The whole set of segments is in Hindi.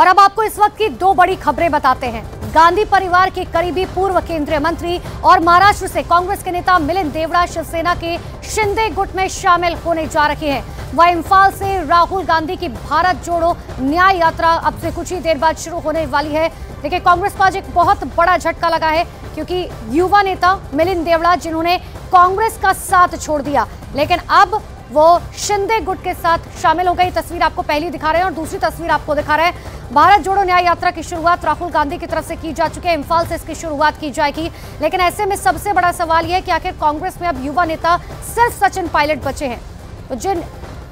और अब आपको इस वक्त की दो बड़ी खबरें बताते हैं। गांधी परिवार के करीबी पूर्व केंद्रीय मंत्री और महाराष्ट्र से कांग्रेस के नेता मिलिंद देवड़ा शिवसेना के शिंदे गुट में शामिल होने जा रहे हैं। वह इम्फाल से राहुल गांधी की भारत जोड़ो न्याय यात्रा अब से कुछ ही देर बाद शुरू होने वाली है। देखिए, कांग्रेस को आज एक बहुत बड़ा झटका लगा है क्योंकि युवा नेता मिलिंद देवड़ा जिन्होंने कांग्रेस का साथ छोड़ दिया, लेकिन अब वो शिंदे गुट के साथ शामिल हो गई तस्वीर आपको पहली दिखा रहे हैं और दूसरी तस्वीर आपको दिखा रहे हैं। भारत जोड़ो न्याय यात्रा की शुरुआत राहुल गांधी की तरफ़ से की जा चुकी है। इम्फाल से इसकी शुरुआत की जाएगी। लेकिन ऐसे में सबसे बड़ा सवाल यह है कि आखिर कांग्रेस में अब युवा नेता सिर्फ़ सचिन पायलट बचे हैं। तो जिन,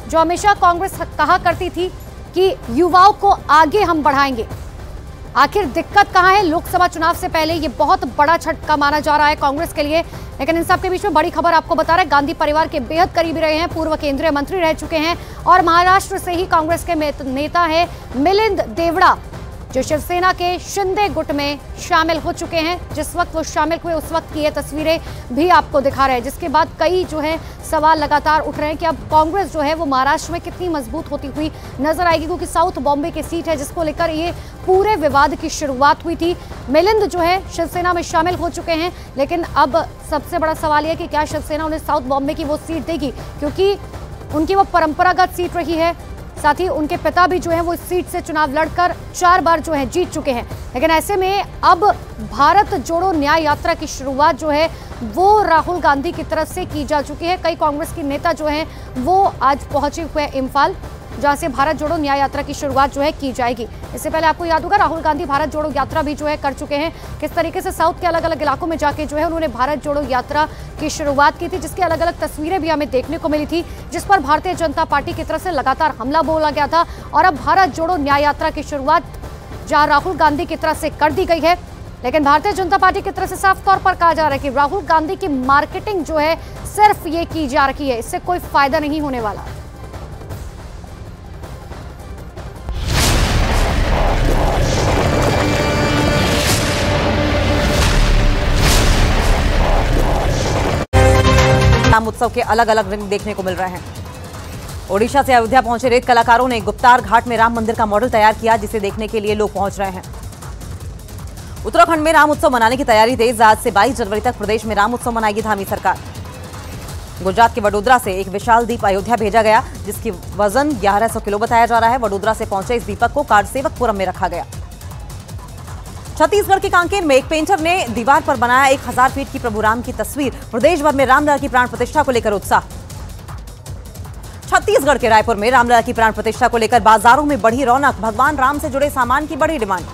जो हमेशा कांग्रेस कहा करती थी कि युवाओं को आगे हम बढ़ाएँगे आखिर दिक्कत कहाँ है? लोकसभा चुनाव से पहले ये बहुत बड़ा झटका माना जा रहा है कांग्रेस के लिए। लेकिन इन सबके बीच में बड़ी खबर आपको बता रहे हैं, गांधी परिवार के बेहद करीबी रहे हैं, पूर्व केंद्रीय मंत्री रह चुके हैं और महाराष्ट्र से ही कांग्रेस के नेता है मिलिंद देवड़ा। जो शिवसेना के शिंदे गुट में शामिल हो चुके हैं। जिस वक्त वो शामिल हुए, उस वक्त की ये तस्वीरें भी आपको दिखा रहे हैं। जिसके बाद कई जो है, सवाल लगातार उठ रहे हैं कि अब कांग्रेस जो है, वो महाराष्ट्र में कितनी मज़बूत होती हुई नज़र आएगी? क्योंकि साउथ बॉम्बे की सीट है, जिसको लेकर ये पूरे विवाद की शुरुआत हुई थी। मिलिंद जो है, शिवसेना में शामिल हो चुके हैं। लेकिन अब सबसे बड़ा सवाल यह कि क्या शिवसेना उन्हें साउथ बॉम्बे की वो सीट देगी? क्योंकि उनकी वो परंपरागत सीट रही है साथ ही उनके पिता भी जो है वो इस सीट से चुनाव लड़कर चार बार जो है जीत चुके हैं। लेकिन ऐसे में अब भारत जोड़ो न्याय यात्रा की शुरुआत जो है वो राहुल गांधी की तरफ़ से की जा चुकी है। कई कांग्रेस के नेता जो हैं वो आज पहुँचे हुए इम्फाल। जहाँ से भारत जोड़ो न्याय यात्रा की शुरुआत जो है की जाएगी। इससे पहले आपको याद होगा, राहुल गांधी भारत जोड़ो यात्रा भी जो है कर चुके हैं। किस तरीके से साउथ के अलग अलग इलाकों में जाके जो है उन्होंने भारत जोड़ो यात्रा की शुरुआत की थी, जिसकी अलग अलग तस्वीरें भी हमें देखने को मिली थी, जिस पर भारतीय जनता पार्टी की तरफ़ से लगातार हमला बोला गया था और अब भारत जोड़ो न्याय यात्रा की शुरुआत जहाँ राहुल गांधी की तरफ़ से कर दी गई है। लेकिन भारतीय जनता पार्टी की तरफ़ से साफ़ तौर पर कहा जा रहा है कि राहुल गांधी की मार्केटिंग जो है सिर्फ़ ये की जा रही है, इससे कोई फ़ायदा नहीं होने वाला। राम उत्सव के अलग अलग रंग देखने को मिल रहे हैं। ओडिशा से अयोध्या पहुँचे रेत कलाकारों ने गुप्तार घाट में राम मंदिर का मॉडल तैयार किया, जिसे देखने के लिए लोग पहुँच रहे हैं। उत्तराखंड में राम उत्सव मनाने की तैयारी तेज, आज से 22 जनवरी तक प्रदेश में राम उत्सव मनाएगी धामी सरकार। गुजरात के वडोदरा से एक विशाल दीप अयोध्या भेजा गया, जिसकी वज़न 1100 किलो बताया जा रहा है। वडोदरा से पहुँचे इस दीपक को कारसेवकपुरम में रखा गया। छत्तीसगढ़ के कांकेर में एक पेंटर ने दीवार पर बनाया एक हज़ार फीट की प्रभु राम की तस्वीर। प्रदेश भर में रामलला की प्राण प्रतिष्ठा को लेकर उत्साह। छत्तीसगढ़ के रायपुर में रामलला की प्राण प्रतिष्ठा को लेकर बाजारों में बढ़ी रौनक। भगवान राम से जुड़े सामान की बड़ी डिमांड।